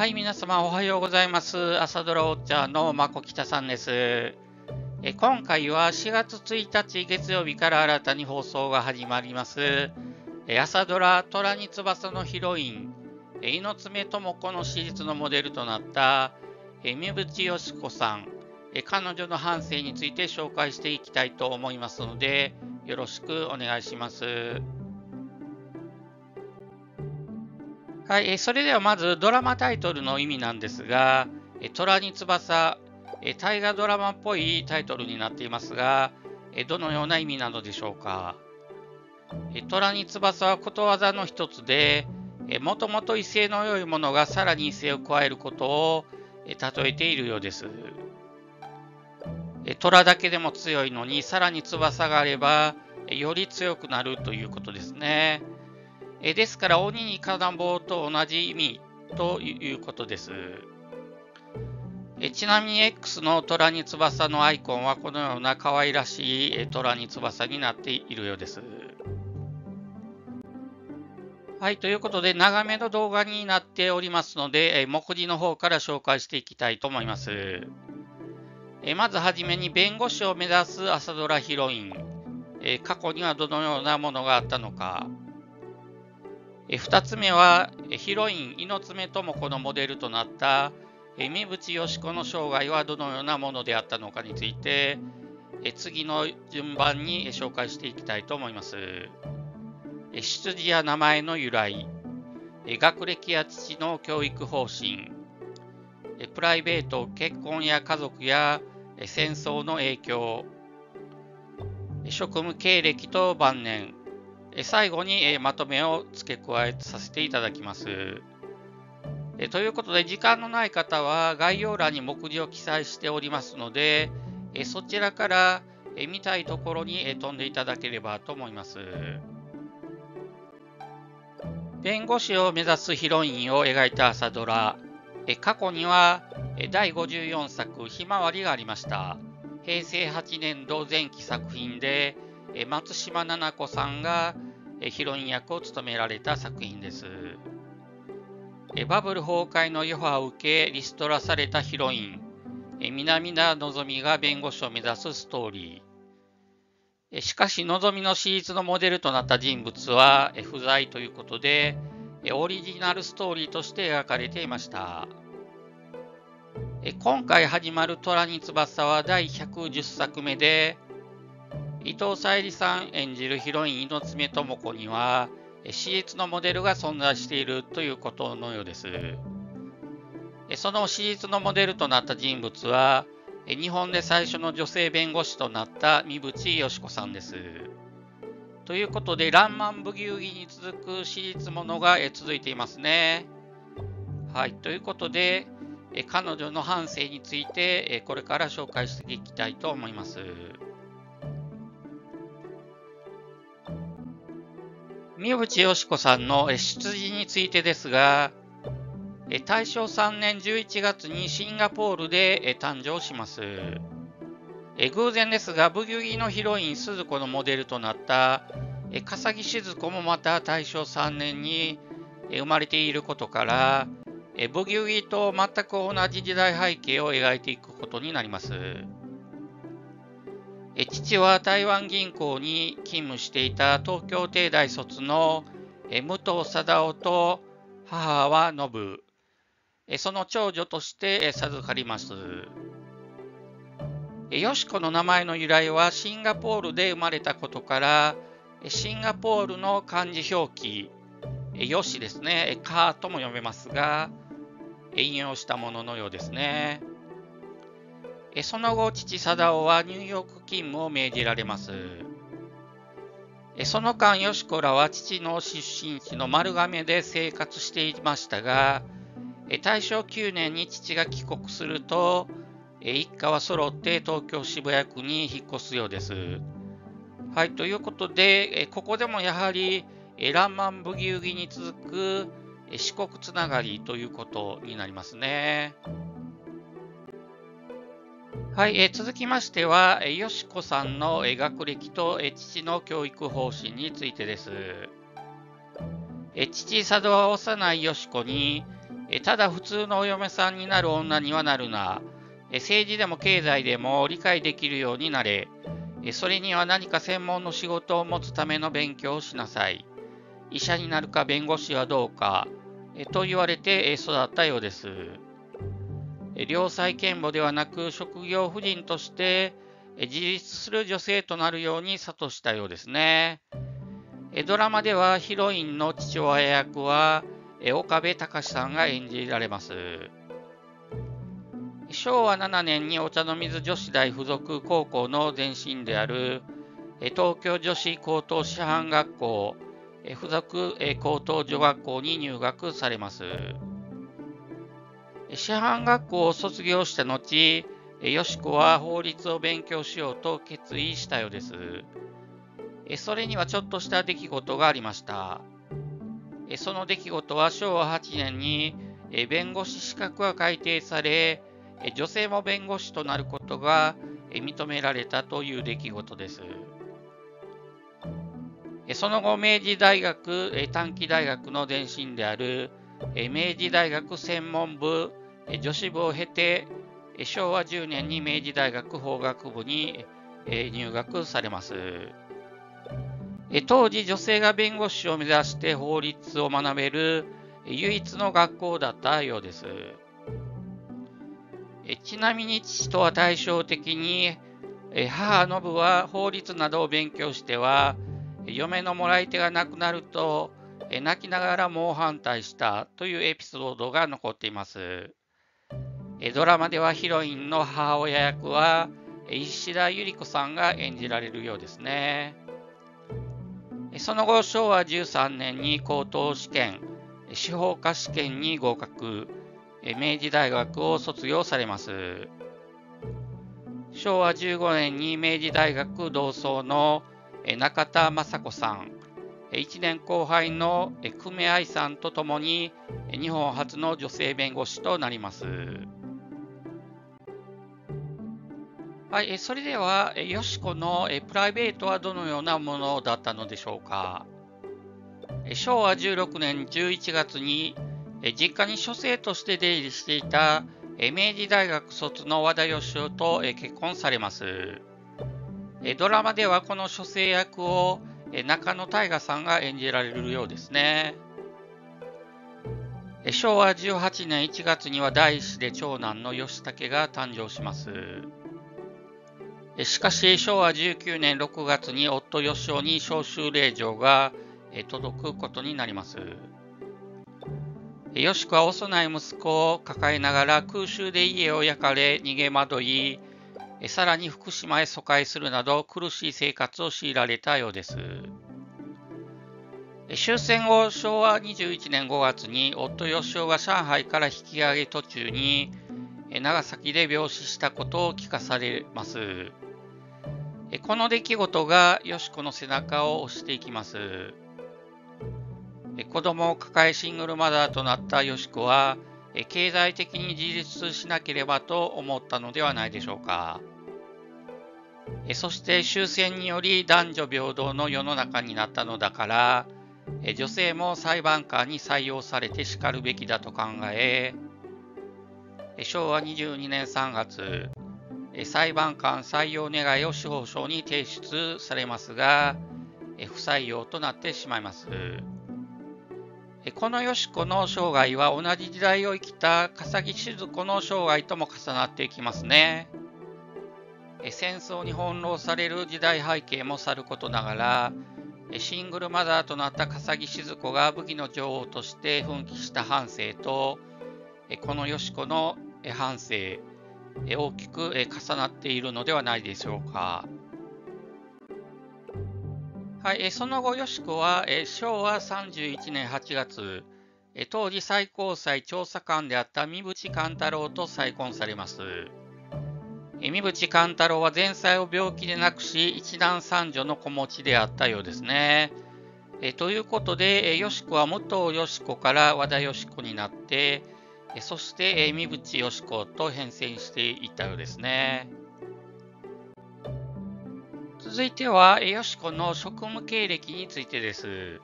はい、皆様おはようございます。朝ドラウォッチャーのまこきたさんです。え今回は4月1日月曜日から新たに放送が始まります。え朝ドラ虎に翼のヒロイン、え猪爪智子の史実のモデルとなったえ三淵よし子さん、え彼女の半生について紹介していきたいと思いますので、よろしくお願いします。はい、それではまずドラマタイトルの意味なんですが、虎に翼、大河ドラマっぽいタイトルになっていますが、どのような意味なのでしょうか。虎に翼はことわざの一つで、もともと威勢の良いものがさらに威勢を加えることを、例えているようです。虎だけでも強いのに、さらに翼があれば、より強くなるということですね。えですから、鬼に金棒と同じ意味ということです。えちなみに X の虎に翼のアイコンはこのような可愛らしい虎に翼になっているようです。はい、ということで長めの動画になっておりますので、え目次の方から紹介していきたいと思います。えまずはじめに弁護士を目指す朝ドラヒロイン。え過去にはどのようなものがあったのか。2つ目は、ヒロイン猪爪智子のモデルとなった三淵よし子の生涯はどのようなものであったのかについて、次の順番に紹介していきたいと思います。出自や名前の由来、学歴や父の教育方針、プライベート、結婚や家族や戦争の影響、職務経歴と晩年、最後にまとめを付け加えさせていただきます。ということで、時間のない方は概要欄に目次を記載しておりますので、そちらから見たいところに飛んでいただければと思います。弁護士を目指すヒロインを描いた朝ドラ。過去には第54作ひまわりがありました。平成8年度前期作品で、え松島菜々子さんがえヒロイン役を務められた作品です。えバブル崩壊の余波を受けリストラされたヒロイン、え南田のぞみが弁護士を目指すストーリー。えしかし、のぞみの史実のモデルとなった人物はえ不在ということで、オリジナルストーリーとして描かれていました。今回始まる虎に翼は第110作目で、伊藤沙莉さん演じるヒロイン猪爪智子には、史実のモデルが存在しているということのようです。その史実のモデルとなった人物は、日本で最初の女性弁護士となった三淵よし子さんです。ということで、ランマンブギウギに続く史実ものが続いていますね。はい、ということで、彼女の半生についてこれから紹介していきたいと思います。三淵よし子さんの出自についてですが、大正3年11月にシンガポールで誕生します。偶然ですが、ブギウギのヒロイン鈴子のモデルとなった笠木静子もまた大正3年に生まれていることから、ブギウギと全く同じ時代背景を描いていくことになります。父は台湾銀行に勤務していた東京帝大卒の武藤貞夫と母は信。その長女として授かります。よしこの名前の由来はシンガポールで生まれたことから、シンガポールの漢字表記、よしですね、かとも読めますが、引用したもののようですね。その後、父貞夫はニューヨーク勤務を命じられます。その間、よしこらは父の出身地の丸亀で生活していましたが、大正9年に父が帰国すると、一家は揃って東京渋谷区に引っ越すようです。はい、ということで、ここでもやはり、ランマンブギウギに続く四国つながりということになりますね。はい、えー、続きましては、よしこさんの学歴とえ父の教育方針についてです。え父佐渡は幼いよしこに、えただ普通のお嫁さんになる女にはなるな。政治でも経済でも理解できるようになれ。えそれには何か専門の仕事を持つための勉強をしなさい。医者になるか弁護士はどうか。えと言われて育ったようです。良妻賢母ではなく職業婦人として自立する女性となるように諭したようですね。ドラマではヒロインの父親役は岡部隆さんが演じられます。昭和7年にお茶の水女子大附属高校の前身である東京女子高等師範学校附属高等女学校に入学されます。師範学校を卒業した後、よし子は法律を勉強しようと決意したようです。それにはちょっとした出来事がありました。その出来事は昭和8年に弁護士資格が改定され、女性も弁護士となることが認められたという出来事です。その後、明治大学短期大学の前身である明治大学専門部女子部を経て、昭和10年に明治大学法学部に入学されます。当時、女性が弁護士を目指して法律を学べる唯一の学校だったようです。ちなみに父とは対照的に、母の部は法律などを勉強しては、嫁のもらい手がなくなると、泣きながら猛反対したというエピソードが残っています。ドラマではヒロインの母親役は石田ゆり子さんが演じられるようですね。その後、昭和13年に高等試験、司法科試験に合格、明治大学を卒業されます。昭和15年に明治大学同窓の中田雅子さん、1年後輩の久米愛さんとともに日本初の女性弁護士となります。はい、それでは、よしこのプライベートはどのようなものだったのでしょうか？昭和16年11月に、実家に書生として出入りしていた明治大学卒の和田義雄と結婚されます。ドラマではこの書生役を中野大河さんが演じられるようですね。昭和18年1月には第一子で長男の義武が誕生します。しかし、昭和19年6月に夫義雄に召集令状が届くことになります。よし子は幼い息子を抱えながら空襲で家を焼かれ逃げ惑い、さらに福島へ疎開するなど苦しい生活を強いられたようです。終戦後、昭和21年5月に夫義雄が上海から引き上げ途中に長崎で病死したことを聞かされます。この出来事がよしこの背中を押していきます。子供を抱えシングルマザーとなったよしこは、経済的に自立しなければと思ったのではないでしょうか。そして終戦により男女平等の世の中になったのだから、女性も裁判官に採用されてしかるべきだと考え、昭和22年3月、裁判官採用願いを司法省に提出されますが、不採用となってしまいます。このよし子の生涯は同じ時代を生きた笠木静子の生涯とも重なっていきますね。戦争に翻弄される時代背景もさることながら、シングルマザーとなった笠木静子が武器の女王として奮起した半生と、このよし子の半生、大きく重なっているのではないでしょうか。はい、その後、よしこは昭和31年8月、当時最高裁調査官であった三淵勘太郎と再婚されます。三淵勘太郎は前妻を病気で亡くし、一男三女の子持ちであったようですね。えということで、よしこは武藤よしこから和田よしこになって、そして、三淵よしこと変遷していったようですね。続いては、よしこの職務経歴についてです。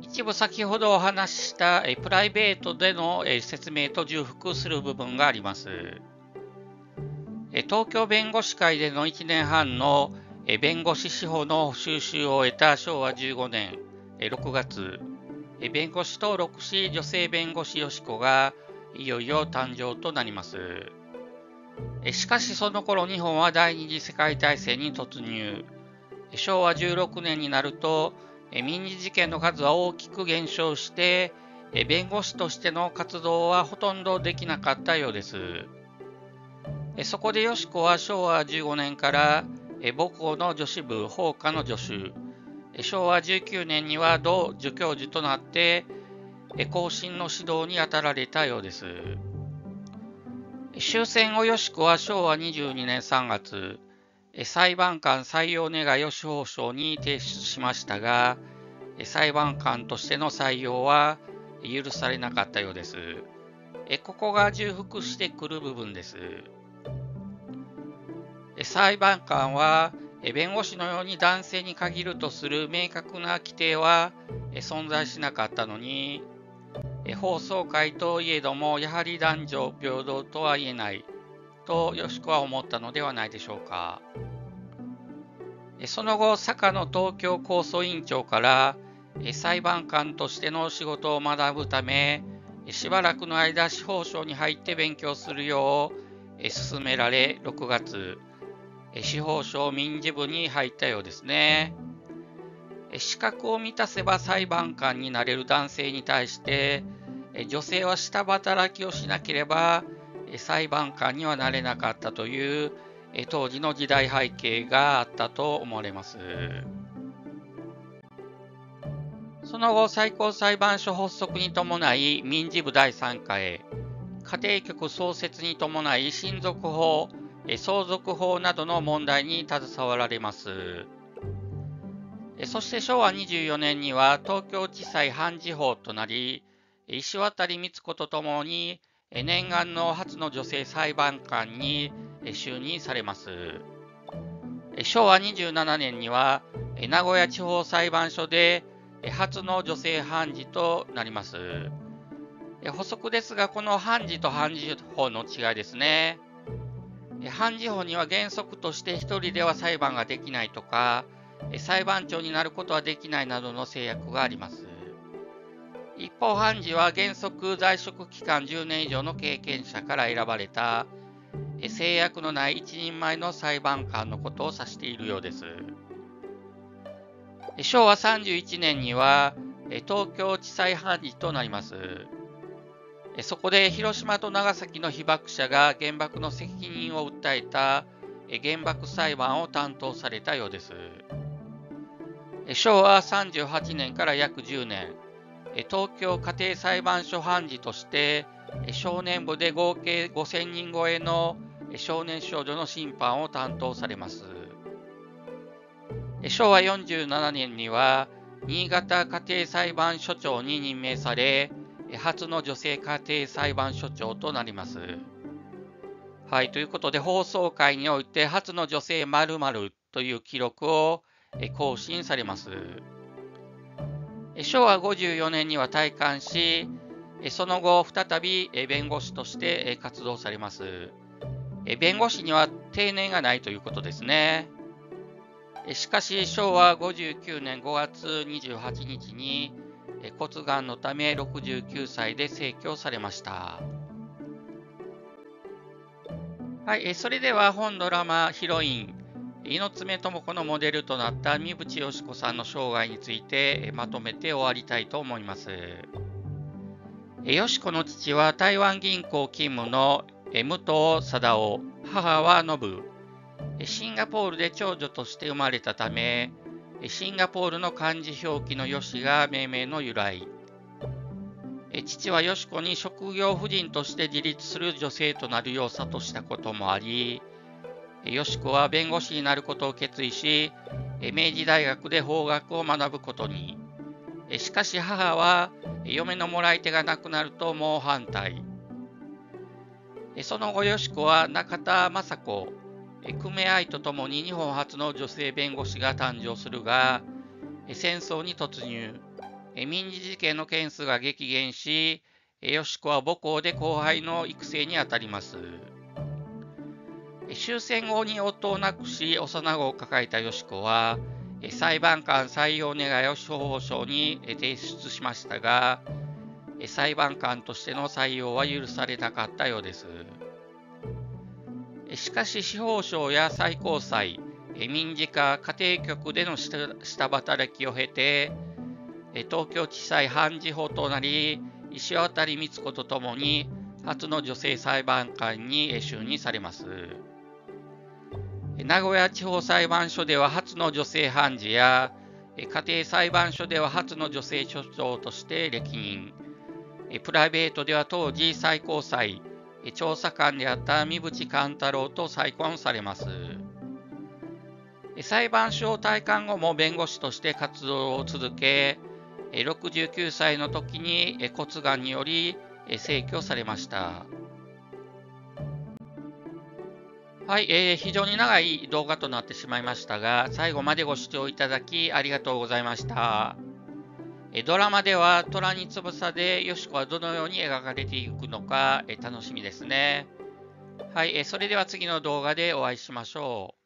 一部先ほどお話ししたプライベートでの説明と重複する部分があります。東京弁護士会での1年半の弁護士司法の収集を得た昭和15年6月、弁護士登録し女性弁護士よしこがいよいよ誕生となります。しかしその頃日本は第二次世界大戦に突入。昭和16年になると民事事件の数は大きく減少して、弁護士としての活動はほとんどできなかったようです。そこでよしこは昭和15年から母校の女子部法科の助手、昭和19年には同助教授となって、更新の指導に当たられたようです。終戦後よしこは昭和22年3月、裁判官採用願いを司法省に提出しましたが、裁判官としての採用は許されなかったようです。ここが重複してくる部分です。裁判官は弁護士のように男性に限るとする明確な規定は存在しなかったのに、放送会といえどもやはり男女平等とは言えないとよしこは思ったのではないでしょうか。その後、坂野東京高訴委員長から裁判官としての仕事を学ぶため、しばらくの間司法省に入って勉強するよう進められ、6月、司法省民事部に入ったようですね。資格を満たせば裁判官になれる男性に対して、女性は下働きをしなければ裁判官にはなれなかったという当時の時代背景があったと思われます。その後、最高裁判所発足に伴い民事部第3課へ、家庭局創設に伴い親族法、相続法などの問題に携わられます。そして昭和24年には東京地裁判事法となり、石渡光子とともに念願の初の女性裁判官に就任されます。昭和27年には名古屋地方裁判所で初の女性判事となります。補足ですが、この判事と判事法の違いですね。判事法には原則として1人では裁判ができないとか、裁判長になることはできないなどの制約があります。一方、判事は原則在職期間10年以上の経験者から選ばれた制約のない一人前の裁判官のことを指しているようです。昭和31年には東京地裁判事となります。そこで広島と長崎の被爆者が原爆の責任を訴えた原爆裁判を担当されたようです。昭和38年から約10年、東京家庭裁判所判事として少年部で合計5000人超えの少年少女の審判を担当されます。昭和47年には新潟家庭裁判所長に任命され、初の女性家庭裁判所長となります。はい、ということで放送会において初の女性〇〇という記録を更新されます。昭和54年には退官し、その後再び弁護士として活動されます。弁護士には定年がないということですね。しかし昭和59年5月28日に骨がんのため69歳で逝去されました。はい、それでは本ドラマヒロイン猪爪智子のモデルとなった三淵よし子さんの生涯についてまとめて終わりたいと思います。よし子の父は台湾銀行勤務の武藤貞夫、母は信。シンガポールで長女として生まれたため、シンガポールの漢字表記のよしが命名の由来。父はよし子に職業婦人として自立する女性となるよう諭したこともあり、よしこは弁護士になることを決意し、明治大学で法学を学ぶことに。しかし母は、嫁のもらい手がなくなると猛反対。その後、よしこは中田雅子、久米愛とともに日本初の女性弁護士が誕生するが、戦争に突入。民事事件の件数が激減し、よし子は母校で後輩の育成にあたります。終戦後に夫を亡くし、幼子を抱えたよし子は、裁判官採用願いを司法省に提出しましたが、裁判官としての採用は許されなかったようです。しかし司法省や最高裁、民事課家庭局での下働きを経て、東京地裁判事法となり、石渡光子とともに初の女性裁判官に就任されます。名古屋地方裁判所では初の女性判事や、家庭裁判所では初の女性所長として歴任、プライベートでは当時最高裁、調査官であった三淵勘太郎と再婚されます。裁判所を退官後も弁護士として活動を続け、69歳の時に骨がんにより逝去されました。はい、えー、非常に長い動画となってしまいましたが、最後までご視聴いただきありがとうございました。えドラマでは虎に翼でよしこはどのように描かれていくのか、え楽しみですね。はい、えそれでは次の動画でお会いしましょう。